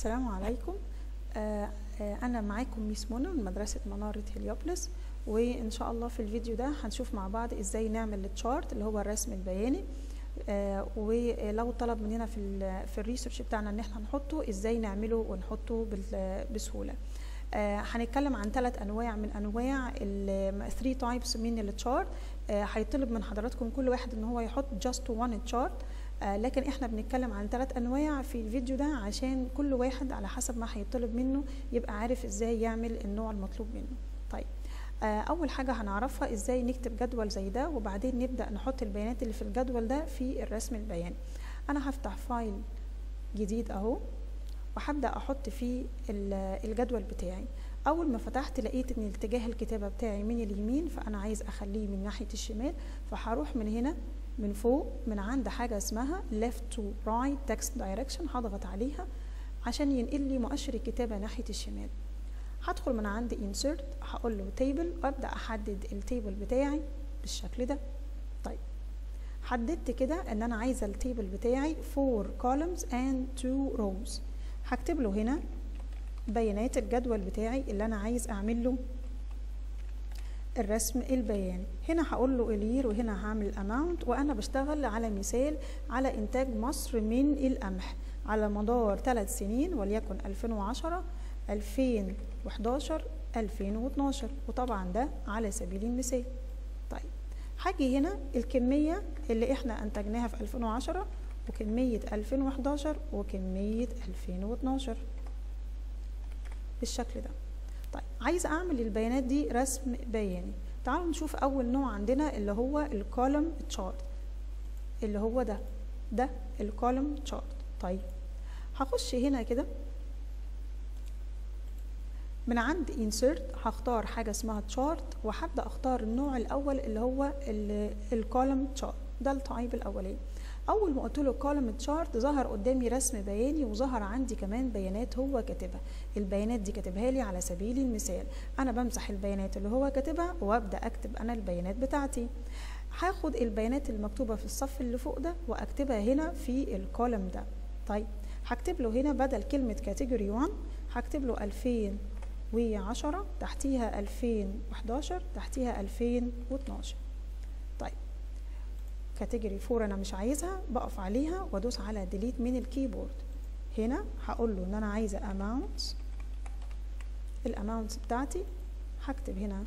السلام عليكم. آه، آه، أنا معاكم ميس منى من مدرسة منارة هليوبلس وإن شاء الله في الفيديو ده هنشوف مع بعض إزاي نعمل ال chart اللي هو الرسم البياني. آه، ولو طلب مننا في في ال research بتاعنا إن إحنا نحطه إزاي نعمله ونحطه بسهولة. هنتكلم عن ثلاث أنواع من أنواع ال 3 types من ال chart هيطلب من حضراتكم كل واحد إن هو يحط just one chart لكن إحنا بنتكلم عن ثلاث أنواع في الفيديو ده عشان كل واحد على حسب ما هيطلب منه يبقى عارف إزاي يعمل النوع المطلوب منه. طيب آه، أول حاجة هنعرفها إزاي نكتب جدول زي ده وبعدين نبدأ نحط البيانات اللي في الجدول ده في الرسم البياني. أنا هفتح فايل جديد أهو وهبدأ أحط فيه ال- الجدول بتاعي. أول ما فتحت لقيت إن اتجاه الكتابة بتاعي من اليمين فأنا عايز أخليه من ناحية الشمال فهروح من هنا من فوق من عند حاجة اسمها left to right text direction هضغط عليها عشان ينقل لي مؤشر الكتابة ناحية الشمال. هدخل من عند insert هقول له table وأبدأ أحدد ال table بتاعي بالشكل ده. طيب. حددت كده إن أنا عايزة ال table بتاعي 4 columns and 2 rows. هكتب له هنا بيانات الجدول بتاعي اللي أنا عايز اعمل له الرسم البياني. هنا هقول له الير وهنا هعمل اماونت وأنا بشتغل على مثال على إنتاج مصر من القمح. على مدار ثلاث سنين وليكن 2010 2011 2012 وطبعا ده على سبيل المثال. طيب هاجي هنا الكمية اللي إحنا أنتجناها في 2010 وكمية 2011 وكمية 2012 بالشكل ده. طيب عايزه أعمل البيانات دي رسم بياني. تعالوا نشوف أول نوع عندنا اللي هو ال column chart. اللي هو ده ده ال column chart. طيب هخش هنا كده. من عند insert هختار حاجة اسمها chart وهبدأ أختار النوع الأول اللي هو ال column chart ده ال type الأولاني. أول ما قلت له column chart ظهر قدامي رسم بياني وظهر عندي كمان بيانات هو كاتبها. البيانات دي كاتبها لي على سبيل المثال. أنا بمسح البيانات اللي هو كاتبها وأبدأ أكتب أنا البيانات بتاعتي. هاخد البيانات المكتوبة في الصف اللي فوق ده وأكتبها هنا في ال column ده. طيب هكتب له هنا بدل كلمة category 1 هكتب له 2010 تحتيها 2011 تحتيها 2012 طيب category 4 أنا مش عايزها بقف عليها وأدوس على delete من ال keyboard. هنا هقول له إن أنا عايزة amounts. ال amounts بتاعتي هكتب هنا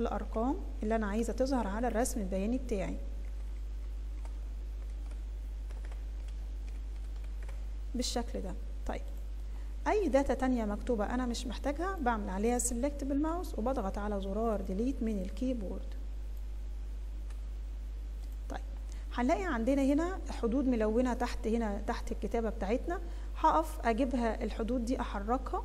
الأرقام اللي أنا عايزة تظهر على الرسم البياني بتاعي. بالشكل ده. طيب. أي data تانية مكتوبة أنا مش محتاجها بعمل عليها select بال mouse وبضغط على زرار delete من ال keyboard طيب هنلاقي عندنا هنا حدود ملونة تحت هنا تحت الكتابة بتاعتنا. هقف أجيبها الحدود دي أحركها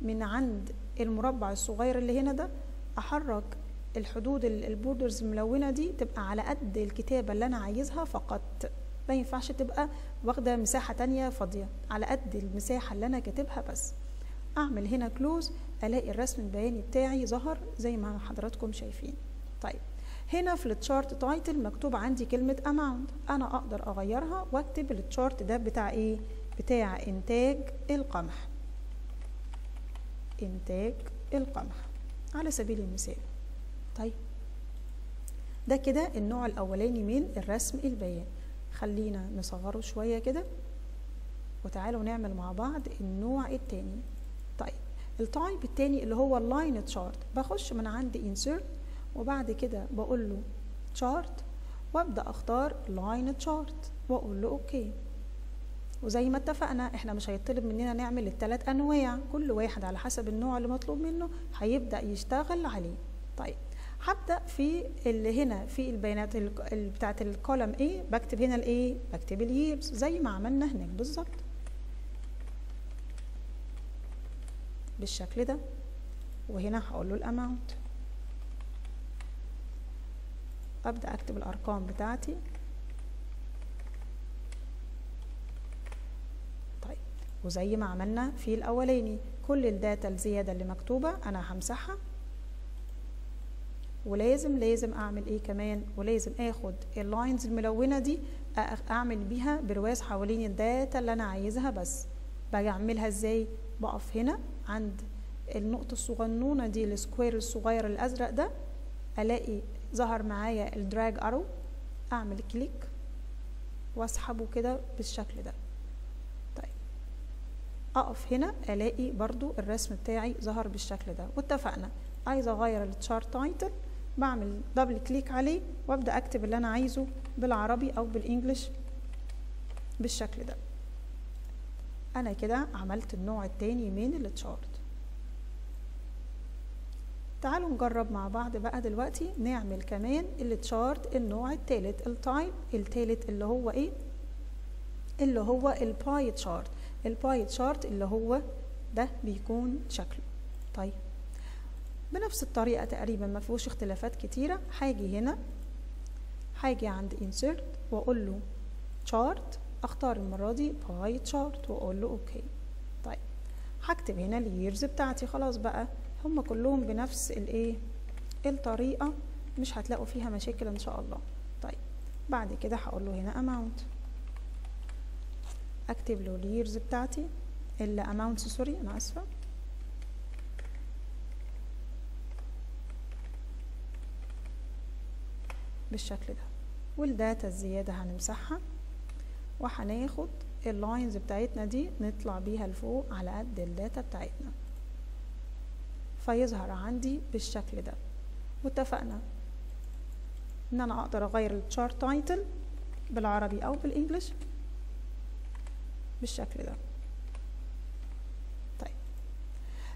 من عند المربع الصغير اللي هنا ده. أحرك الحدود ال borders الملونة دي تبقى على قد الكتابة اللي أنا عايزها فقط. ما ينفعش تبقى واخدة مساحة تانية فاضية على قد المساحة اللي أنا كاتبها بس. أعمل هنا close ألاقي الرسم البياني بتاعي ظهر زي ما حضراتكم شايفين. طيب. هنا في ال chart title مكتوب عندي كلمة amount. أنا أقدر أغيرها وأكتب ال chart ده بتاع إيه؟ بتاع إنتاج القمح. إنتاج القمح. على سبيل المثال. طيب. ده كده النوع الأولاني من الرسم البياني خلينا نصغره شوية كده. وتعالوا نعمل مع بعض النوع التاني. طيب. ال type التاني اللي هو ال line chart بخش من عند insert وبعد كده بقول له chart وأبدأ أختار line chart وأقول له OK وزي ما اتفقنا إحنا مش هيطلب مننا نعمل الثلاث أنواع كل واحد على حسب النوع اللي مطلوب منه هيبدأ يشتغل عليه. طيب هبدأ في اللي هنا في البيانات بتاعه ال column A بكتب هنا ال A بكتب ال years زي ما عملنا هناك بالظبط. بالشكل ده. وهنا هقول له ال amount أبدأ أكتب الأرقام بتاعتي. طيب وزي ما عملنا في الأولاني كل ال data الزيادة اللي مكتوبة أنا همسحها. ولازم لازم أعمل إيه كمان؟ ولازم آخد ال lines الملونة دي أعمل بيها برواز حوالين ال data اللي أنا عايزها بس. باجي أعملها إزاي؟ بقف هنا عند النقطة الصغنونة دي ال square الصغير الأزرق ده ألاقي ظهر معايا ال drag arrow أعمل click وأسحبه كده بالشكل ده. طيب. أقف هنا ألاقي برضو الرسم بتاعي ظهر بالشكل ده. واتفقنا. عايزه أغير ال chart title بعمل double click عليه وأبدأ أكتب اللي أنا عايزه بالعربي أو بال English بالشكل ده. أنا كده عملت النوع التاني من ال chart تعالوا نجرب مع بعض بقى دلوقتي نعمل كمان ال chart النوع التالت ال type التالت اللي هو إيه؟ اللي هو ال pie chart ال pie chart اللي هو ده بيكون شكله. طيب. بنفس الطريقة تقريبا ما فيهوش اختلافات كتيرة. هاجي هنا هاجي عند insert وأقول له chart. أختار المرة دي pie chart وأقول له OK طيب. هكتب هنا ال years بتاعتي. خلاص بقى. هم كلهم بنفس الإيه؟ الطريقة مش هتلاقوا فيها مشاكل إن شاء الله. طيب بعد كده هقول له هنا amount. أكتب له ال years بتاعتي. ال amount sorry أنا آسفة. بالشكل ده. وال data الزيادة هنمسحها. وهناخد ال lines بتاعتنا دي نطلع بيها لفوق على قد ال data بتاعتنا. فيظهر عندي بالشكل ده. واتفقنا إن أنا أقدر أغير ال chart title بالعربي أو بال English بالشكل ده. طيب.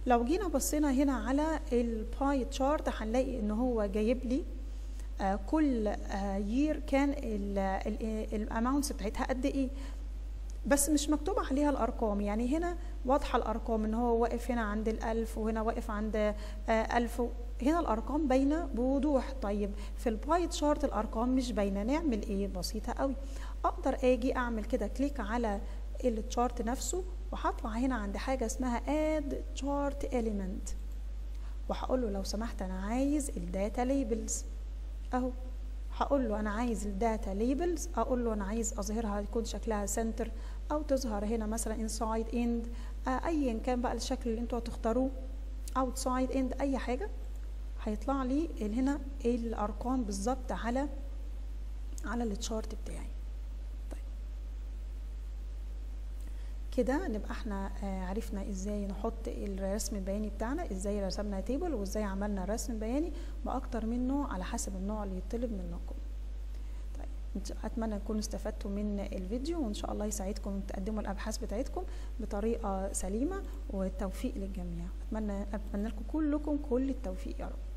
لو جينا بصينا هنا على ال pie chart هنلاقي إن هو جايب لي آه كل آه year كان ال amounts بتاعتها قد إيه؟ بس مش مكتوب عليها الأرقام. يعني هنا واضحة الأرقام إن هو واقف هنا عند الألف وهنا واقف عند آه ألف هنا الأرقام باينة بوضوح. طيب في ال pie chart الأرقام مش باينة. نعمل إيه؟ بسيطة قوي. أقدر آجي أعمل كده click على ال chart نفسه وهطلع هنا عند حاجة اسمها add chart element. وهقول له لو سمحت أنا عايز ال data labels أهو. هقول له أنا عايز ال data labels أقول له أنا عايز أظهرها يكون شكلها center أو تظهر هنا مثلا inside end ايا كان بقى الشكل اللي أنتوا هتختاروه outside end أي حاجة هيطلع لي هنا الأرقام بالظبط على على ال chart بتاعي. كده نبقى إحنا عرفنا إزاي نحط الرسم البياني بتاعنا إزاي رسمنا تيبل وازاي عملنا رسم بياني بأكتر من نوع على حسب النوع اللي يطلب منكم. طيب أتمنى تكونوا استفدتوا من الفيديو وإن شاء الله يساعدكم تقدموا الأبحاث بتاعتكم بطريقة سليمة والتوفيق للجميع. أتمنى أتمنى لكم كلكم كل التوفيق يا رب.